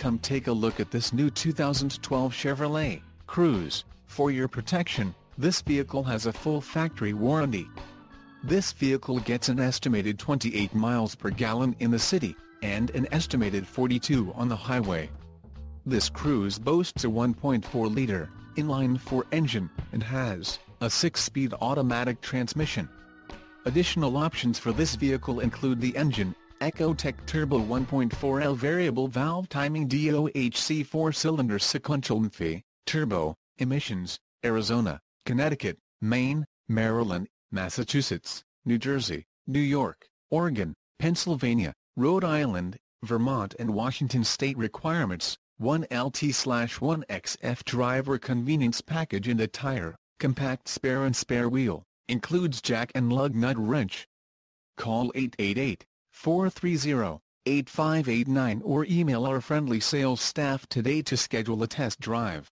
Come take a look at this new 2012 Chevrolet Cruze. For your protection, this vehicle has a full factory warranty. This vehicle gets an estimated 28 miles per gallon in the city, and an estimated 42 on the highway. This Cruze boasts a 1.4-liter, inline-four engine, and has a 6-speed automatic transmission. Additional options for this vehicle include the engine, Ecotec Turbo 1.4L variable valve timing DOHC 4-cylinder sequential MFI, turbo, emissions, Arizona, Connecticut, Maine, Maryland, Massachusetts, New Jersey, New York, Oregon, Pennsylvania, Rhode Island, Vermont and Washington state requirements, 1LT-1XF driver convenience package and a tire, compact spare and spare wheel, includes jack and lug nut wrench. Call 888-430-8589 or email our friendly sales staff today to schedule a test drive.